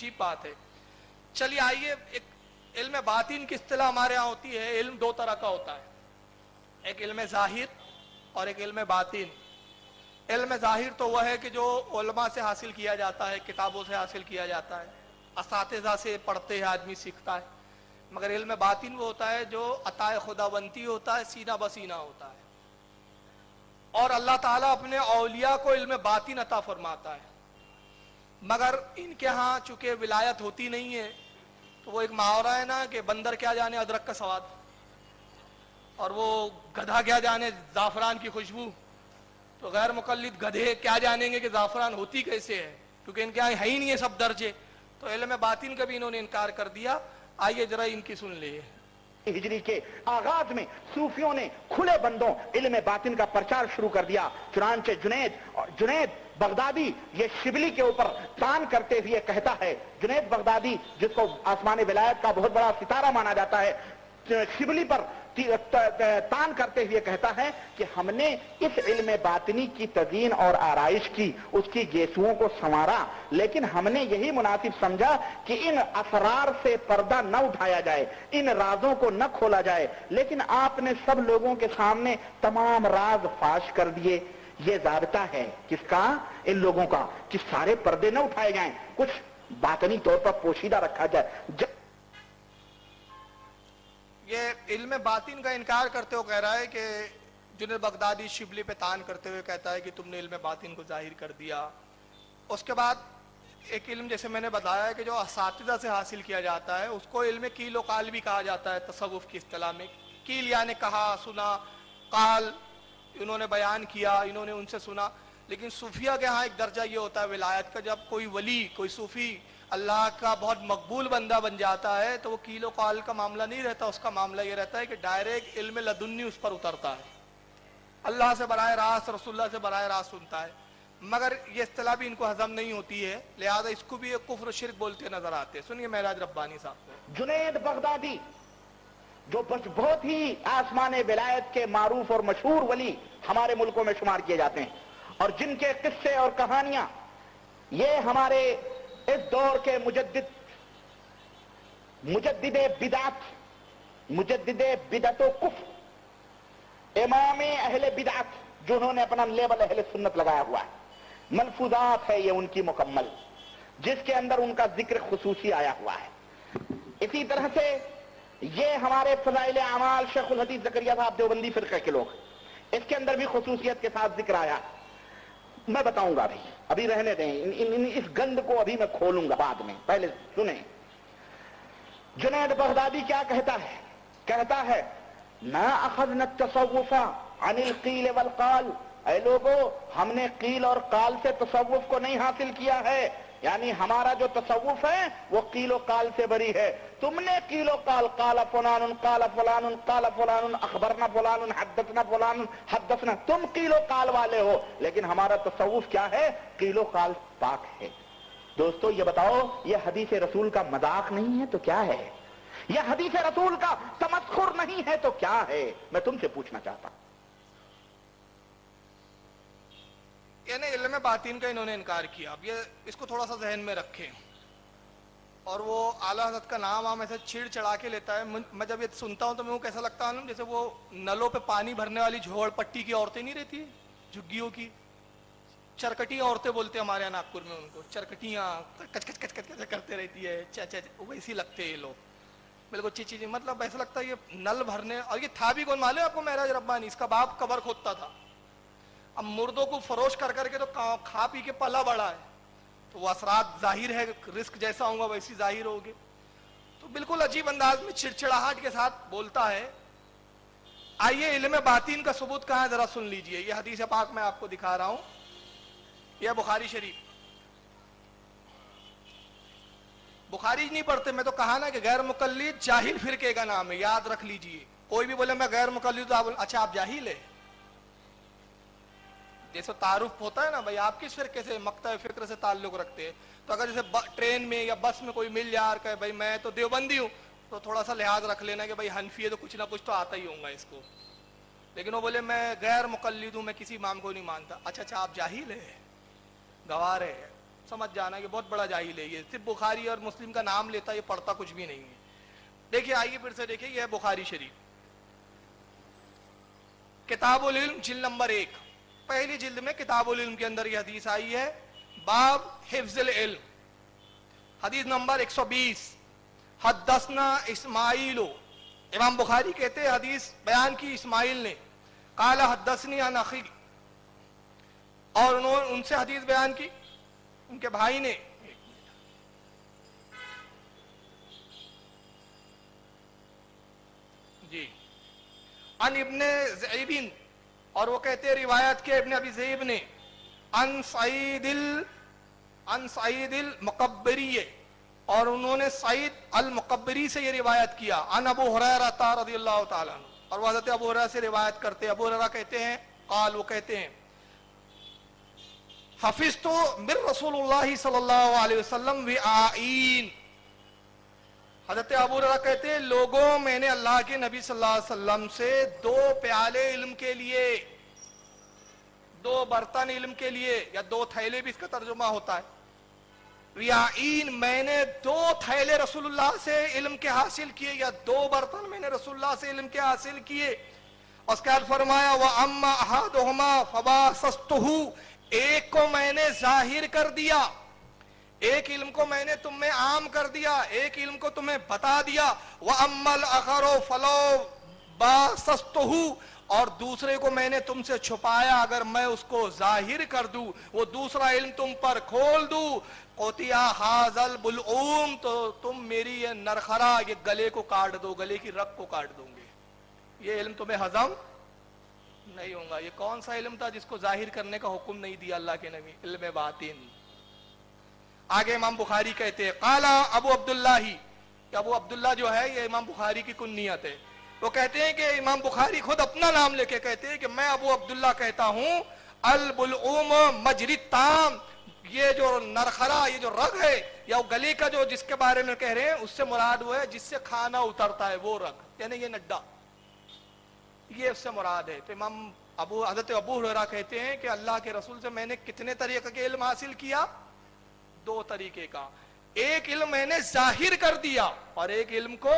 عجیب بات ہے۔ چلیے، آئیے، ایک علم باطن کی اصطلاح ہمارے ہاں ہوتی ہے، علم دو طرح کا ہوتا ہے۔ ایک علم ظاہر اور ایک علم باطن۔ علم ظاہر تو وہ ہے کہ جو علماء سے حاصل کیا جاتا ہے، کتابوں سے حاصل کیا جاتا ہے۔ اساتذہ سے پڑھتے ہیں آدمی سیکھتا ہے۔ مگر علم باطن وہ ہوتا ہے جو عطا خدا بنتی ہوتا ہے، سینہ بسینہ ہوتا ہے۔ اور اللہ تعالیٰ اپنے اولیاء کو علم باطن عطا فرماتا ہے۔ مگر ان کے ہاں چونکہ ولایت ہوتی نہیں ہے، تو وہ ایک محاورہ ہے نا کہ بندر کیا جانے، ادرک کا سواد۔ اور وہ گدھا کیا جانے، زعفران کی خوشبو۔ تو غیر مقلد گدھے کیا جانیں گے کہ زعفران ہوتی کیسے ہے؟ کیونکہ ان کے یہاں ہے ہی نہیں ہے سب درجے۔ تو علم باطن کا بھی انہوں نے انکار کر دیا۔ آئیے ذرا ان کی سن لے ہجری کے آغاز میں صوفیوں نے کھلے بندوں علم باطن کا پرچار شروع کر دیا۔ چنانچہ جنید اور جنید بغدادی یہ شبلی کے اوپر تان کرتے ہوئے کہتا ہے، جنید بغدادی، جس کو آسمان ولایت کا بہت بڑا ستارہ مانا جاتا ہے، شبلی پر تان کرتے ہوئے کہتا ہے کہ ہم نے اس علم باطنی کی تزین اور آرائش کی، اس کی گیسوؤں کو سنوارا، لیکن ہم نے یہی مناسب سمجھا کہ ان اسرار سے پردہ نہ اٹھایا جائے، ان رازوں کو نہ کھولا جائے، لیکن آپ نے سب لوگوں کے سامنے تمام راز فاش کر دیے۔ یہ ضابطہ ہے کس کا؟ ان لوگوں کا کہ سارے پردے نہ اٹھائے جائیں۔ کچھ باطنی طور پر پوشیدہ رکھا جائے۔ یہ علم باطن کا انکار کرتے ہو کہہ رہا ہے کہ جنید بغدادی شبلی پہ تان کرتے ہوئے کہتا ہے کہ تم نے علم باطن کو ظاہر کر دیا۔ اس کے بعد ایک علم جیسے میں نے بتایا ہے کہ جو اساتذہ سے حاصل کیا جاتا ہے، اس کو علم کیل و قال بھی کہا جاتا ہے، تصوف کی اصطلاح میں۔ کیل یعنی کہا، سنا، قال انہوں نے بیان کیا، انہوں نے ان سے سنا۔ لیکن صوفیہ کے ہاں ایک درجہ یہ ہوتا ہے ولایت کا، جب کوئی ولی، کوئی صوفی اللہ کا بہت مقبول بندہ بن جاتا ہے تو وہ کیل و قال کا معاملہ نہیں رہتا، اس کا معاملہ یہ رہتا ہے کہ ڈائریکٹ علم لدنی اس پر اترتا ہے۔ اللہ سے براہ راست، رسول اللہ سے براہ راست سنتا ہے۔ مگر یہ اصطلاح بھی ان کو ہضم نہیں ہوتی ہے، لہذا اس کو بھی ایک کفر و شرک بولتے نظر آتے ہیں۔ سنیے مہراج ربانی صاحب جنید بغدادی جو بہت ہی آسمان ولایت کے معروف اور مشہور ولی ہمارے ملکوں میں شمار کیے جاتے ہیں۔ اور جن کے قصے اور کہانیاں یہ ہمارے اس دور کے مجدد مجدد بدعت مجدد بدعت و کف امام اہل بدعت جنہوں نے اپنا لیبل اہل سنت لگایا ہوا ہے۔ ملفوظات ہے یہ ان کی مکمل، جس کے اندر ان کا ذکر خصوصی آیا ہوا ہے۔ اسی طرح سے یہ ہمارے فضائل اعمال شیخ الحدیث زکریہ صاحب دیوبندی فرقہ کے لوگ اس کے اندر بھی خصوصیت کے ساتھ ذکر آیا۔ میں بتاؤں گا ابھی ابھی رہنے دیں۔ ان ان اس گند کو ابھی میں کھولوں گا بعد میں۔ پہلے سنیں۔ جنید بغدادی کیا کہتا ہے؟ کہتا ہے نا اخذنا التصوف عن القیل والقال. اے لوگو، ہم نے قیل اور قال سے تصوف کو نہیں حاصل کیا ہے۔ یعنی ہمارا جو تصوف ہے وہ قیل و قال سے بری ہے۔ تم نے قیل و قال قال فلان قال فلان قال فلان، اخبرنا فلان، حدثنا فلان، حدثنا۔ تم قیل و قال والے ہو۔ لیکن ہمارا تصوف کیا ہے؟ قیل و قال پاک ہے۔ دوستو، یہ بتاؤ، یہ حدیث رسول کا مذاق نہیں ہے تو کیا ہے؟ یہ حدیث رسول کا تمسخر نہیں ہے تو کیا ہے؟ میں تم سے پوچھنا چاہتا ہوں۔ یعنی علم باطن کا انہوں نے انکار کیا۔ اب یہ اس کو تھوڑا سا ذہن میں رکھیں۔ اور وہ اعلیٰ حضرت کا نام وام ایسے چھڑ چڑھا کے لیتا ہے۔ میں جب یہ سنتا ہوں تو میں وہ کیسا لگتا ہوں جیسے وہ نلوں پہ پانی بھرنے والی جھوڑ پٹی کی عورتیں نہیں رہتی؟ جھگیوں کی۔ چرکٹی عورتیں بولتے ہیں ہمارے یہاں ناگپور میں ان کو۔ چرکٹیاں کچ کچ کچ کچ کرتے رہتی ہے۔ چچ ویسی لگتے ہیں یہ لوگ۔ بالکل چیچی چی مطلب ایسا لگتا ہے یہ نل بھرنے اور یہ تھا بھی کون؟ معلوم آپ کو؟ مہراج ربانی، اس کا باپ قبر کھودتا تھا۔ اب مردوں کو فروش کر کر کے تو کھا پی کے پلا بڑا ہے۔ تو وہ اثرات ظاہر ہے رسک جیسا ہوں گا ویسی ظاہر ہوگی تو بالکل عجیب انداز میں چڑچڑاہٹ کے ساتھ بولتا ہے۔ آئیے علم باطین کا ثبوت کہاں ہے؟ ذرا سن لیجیے۔ یہ حدیث پاک میں آپ کو دکھا رہا ہوں۔ یہ بخاری شریف۔ بخاری نہیں پڑھتے، میں تو کہا نا کہ غیر مقلد جاہل فرقے کا نام ہے، یاد رکھ لیجیے۔ کوئی بھی بولے میں غیر مقلد اچھا آپ جاہل ہے جیسے تعارف ہوتا ہے نا بھائی، آپ کس فرقے سے مکتب فکر سے تعلق رکھتے ہیں؟ تو اگر جیسے ٹرین میں یا بس میں کوئی مل جا کہ بھائی میں تو دیوبندی ہوں، تو تھوڑا سا لحاظ رکھ لینا کہ بھائی حنفی ہے تو کچھ نہ کچھ تو آتا ہی ہوں گا اس کو۔ لیکن وہ بولے، میں غیر مقلد ہوں، میں کسی امام کو نہیں مانتا۔ اچھا اچھا آپ جاہل ہے گوار ہے سمجھ جانا کہ بہت بڑا جاہل ہے یہ۔ صرف بخاری اور مسلم کا نام لیتا، یہ پڑھتا کچھ بھی نہیں ہے۔ دیکھیے، آئیے پھر سے، دیکھیے، یہ ہے بخاری شریف۔ کتاب العلم، جلد نمبر ایک۔ پہلی جلد میں کتاب العلم کے اندر یہ حدیث آئی ہے، باب حفظ العلم، حدیث نمبر ایک سو بیس۔ حدثنا اسماعیل۔ امام بخاری کہتے ہیں حدیث بیان کی اسماعیل نے۔ قال حدثنی عن اخی۔ اور انہوں نے ان سے حدیث بیان کی، ان کے بھائی نے۔ جی۔ ان ابن زعیبین اور وہ کہتے ہیں روایت کے ابن ابی زیب نے ان سعید ال ان سعید المقبری اور انہوں نے سعید المقبری سے یہ روایت کیا۔ ان ابو حریرہ رضی اللہ تعالیٰ اور وہ حضرت ابو حریرہ سے روایت کرتے ابو حریرہ کہتے ہیں، قال، وہ کہتے ہیں حفظ تو من رسول اللہ صلی اللہ علیہ وسلم وعائین۔ حضرت ابو حریرہ کہتے ہیں، لوگوں، میں نے اللہ کے نبی صلی اللہ علیہ وسلم سے دو پیالے علم کے لیے، دو برتن علم کے لیے، یا دو تھیلے بھی اس کا ترجمہ ہوتا ہے۔ ریائین میں نے دو تھیلے رسول اللہ سے علم کے حاصل کیے، یا دو برتن میں نے رسول اللہ سے علم کے حاصل کیے۔ اور اس کے بعد فرمایا، وَأَمَّا أَحَدُهُمَا فَبَاسَسْتُهُ، ایک کو میں نے ظاہر کر دیا۔ ایک علم کو میں نے تم میں عام کر دیا، ایک علم کو تمہیں بتا دیا۔ وَأَمَّا الْأَخَرُ فَلَوْ بَاسَسْتُهُ۔ اور دوسرے کو میں نے تم سے چھپایا، اگر میں اس کو ظاہر کر دوں، وہ دوسرا علم تم پر کھول دوں۔ قوتیا حاضل بلعوم تو تم میری یہ نرخرا یہ گلے کو کاٹ دو، گلے کی رگ کو کاٹ دوں گے۔ یہ علم تمہیں ہضم نہیں ہوگا یہ کون سا علم تھا جس کو ظاہر کرنے کا حکم نہیں دیا اللہ کے نبی، علم باطن؟ آگے امام بخاری کہتے ہیں قالا ابو عبداللہ ہی ابو عبداللہ جو ہے، یہ امام بخاری کی کنیت ہے۔ وہ کہتے ہیں کہ امام بخاری خود اپنا نام لے کے کہتے ہیں کہ میں ابو عبداللہ کہتا ہوں، البلعوم مجرد تام یہ جو نرخرا یہ جو رگ ہے، یا وہ گلی کا جو جس کے بارے میں کہہ رہے ہیں، اس سے مراد وہ ہے جس سے کھانا اترتا ہے، وہ رگ۔ یعنی یہ نڈا۔ یہ اس سے مراد ہے۔ تو امام ابو، حضرت ابو حرا کہتے ہیں کہ اللہ کے رسول سے میں نے کتنے طریقے کے علم حاصل کیا؟ دو طریقے کا۔ ایک علم میں نے ظاہر کر دیا اور ایک علم کو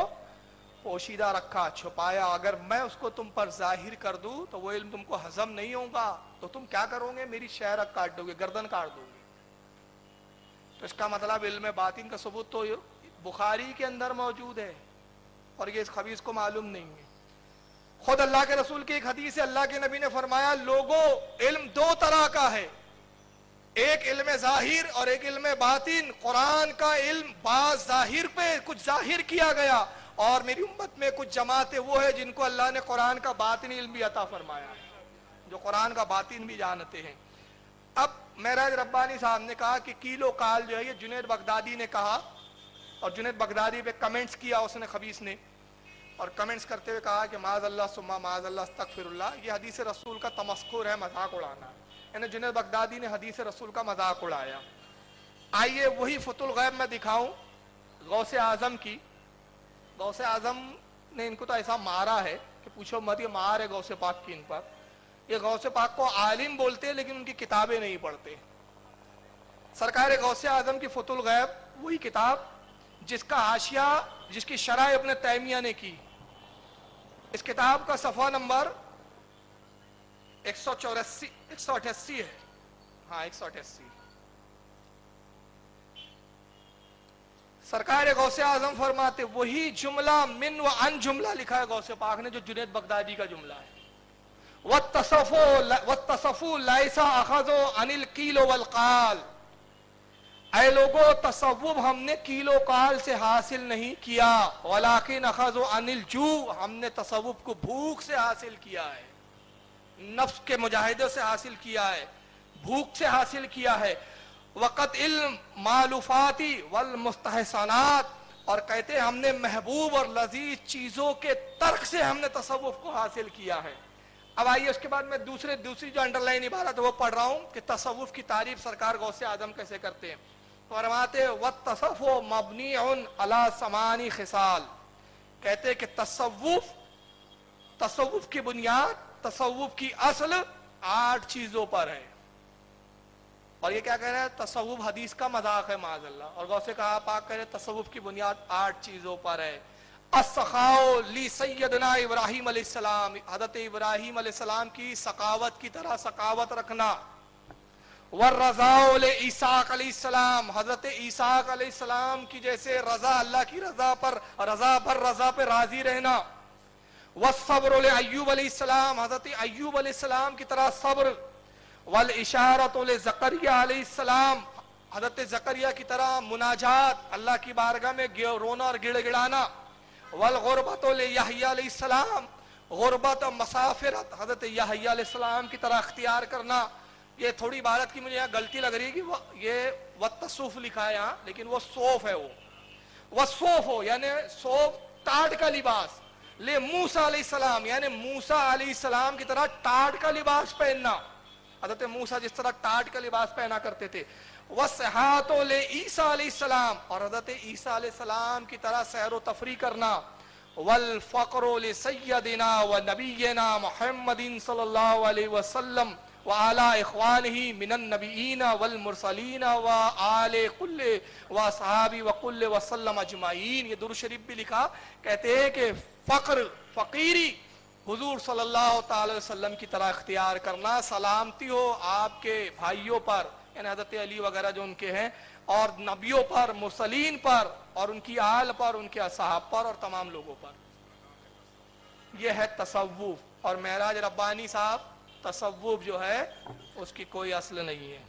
پوشیدہ رکھا، چھپایا۔ اگر میں اس کو تم پر ظاہر کر دوں تو وہ علم تم کو ہضم نہیں ہوگا۔ تو تم کیا کرو گے؟ میری شہرک کاٹ دو گے، گردن کاٹ دو گے۔ تو اس کا مطلب علم باطن کا ثبوت تو بخاری کے اندر موجود ہے اور یہ اس خبیص کو معلوم نہیں ہے۔ خود اللہ کے رسول کی ایک حدیث ہے، اللہ کے نبی نے فرمایا لوگوں علم دو طرح کا ہے۔ ایک علم ظاہر اور ایک علم باطن۔ قرآن کا علم بعض ظاہر پہ کچھ ظاہر کیا گیا اور میری امت میں کچھ جماعتیں وہ ہے جن کو اللہ نے قرآن کا باطن علم بھی عطا فرمایا ہے، جو قرآن کا باطن بھی جانتے ہیں۔ اب میراج ربانی صاحب نے کہا کہ کیلو کال جو ہے یہ جنید بغدادی نے کہا اور جنید بغدادی پہ کمنٹس کیا اس نے خبیص نے اور کمنٹس کرتے ہوئے کہا کہ معاذ اللہ سما معاذ اللہ استغفر اللہ، یہ حدیث رسول کا تمسکر ہے، مذاق اڑانا۔ یعنی جنید بغدادی نے حدیث رسول کا مذاق اڑایا۔ آئیے وہی فت الغیب میں دکھاؤں، غوث اعظم کی۔ غوث اعظم نے ان کو تو ایسا مارا ہے کہ پوچھو مت، یہ مار ہے غوث پاک کی ان پر۔ یہ غوث پاک کو عالم بولتے ہیں، لیکن ان کی کتابیں نہیں پڑھتے۔ سرکار غوث اعظم کی فت الغیب وہی کتاب جس کا حاشیہ، جس کی شرح اپنے تیمیہ نے کی۔ اس کتاب کا صفحہ نمبر ایک سو چوراسی ایک سو اٹھاسی ہے ہاں ایک سو اٹھاسی سرکار غوث اعظم فرماتے وہی جملہ من و ان جملہ لکھا ہے غوث پاک نے جو جنید بغدادی کا جملہ ہے وَالتَّصَفُوا لَيْسَا أَخَذُوا عَنِ الْقِيلُ وَالْقَالِ اے لوگو تصوف ہم نے کیلو کال سے حاصل نہیں کیا وَلَاكِنْ أَخَذُوا عَنِ الْجُو ہم نے تصوف کو بھوک سے حاصل کیا ہے نفس کے مجاہدے سے حاصل کیا ہے، بھوک سے حاصل کیا ہے۔ وقت علم، معلوفاتی والمستحسانات اور کہتے ہم نے محبوب اور لذیذ چیزوں کے ترک سے ہم نے تصوف کو حاصل کیا ہے۔ اب آئیے اس کے بعد میں دوسرے، دوسری جو انڈر لائن عبارت ہے وہ پڑھ رہا ہوں کہ تصوف کی تعریف سرکار غوث اعظم کیسے کرتے ہیں۔ فرماتے وَالتَّصَفُ مَبْنِعٌ عَلَى سَمَانِ خِصَال۔ کہتے کہ تصوف تصوف کی بنیاد تصوف کی اصل آٹھ چیزوں پر ہے۔ اور یہ کیا کہہ رہے ہیں تصوف حدیث کا مذاق ہے معاذ اللہ اور غوث کہا، پاک کہہ رہے، تصوف کی بنیاد آٹھ چیزوں پر ہے۔ لی سیدنا ابراہیم علیہ السلام، حضرت ابراہیم علیہ السلام کی سقاوت کی طرح سقاوت رکھنا۔ والرضاء لے علیہ السلام، حضرت عیسیٰ علیہ السلام کی جیسے رضا، اللہ کی رضا پر رضا پر رضا پہ راضی رہنا۔ والصبر لے ایوب علیہ السلام، حضرت ایوب علیہ السلام کی طرح صبر والاشارت لے علیہ السلام، حضرت زکریہ کی طرح مناجات، اللہ کی بارگاہ میں رونا اور گڑ گڑانا والغربت لے علیہ السلام، غربت مسافرت، حضرت یحییٰ علیہ السلام کی طرح اختیار کرنا، یہ تھوڑی عبارت کی مجھے یہاں غلطی لگ رہی ہے کہ یہ وتصوف لکھا ہے یہاں، لیکن وہ صوف ہے وہ۔ وہ صوف ہو یعنی صوف ٹاٹ کا لباس۔ لے موسیٰ علیہ السلام یعنی موسیٰ علیہ السلام کی طرح ٹاٹ کا لباس پہننا۔ حضرت موسیٰ جس طرح ٹاٹ کا لباس پہنا کرتے تھے۔ وَسْحَاتُ لے عیسیٰ علیہ السلام، اور حضرت عیسیٰ علیہ السلام کی طرح سیر و تفریح کرنا۔ وَالْفَقْرُ لِسَيَّدِنَا وَنَبِيِّنَا مُحَمَّدٍ صلی اللہ علیہ وسلم وعلى إخوانه من النبيين والمرسلين وآل كل وصحابي وكل وسلم اجمعین۔ یہ درود شریف بھی لکھا، کہتے ہیں کہ فقر فقیری۔ حضور صلی اللہ تعالی وسلم کی طرح اختیار کرنا، سلامتی ہو آپ کے بھائیوں پر یعنی حضرت علی وغیرہ جو ان کے ہیں، اور نبیوں پر، مرسلین پر، اور ان کی آل پر، ان کے اصحاب پر، اور تمام لوگوں پر۔ یہ ہے تصوف۔ اور معراج ربانی صاحب، تصوف جو ہے، اس کی کوئی اصل نہیں ہے۔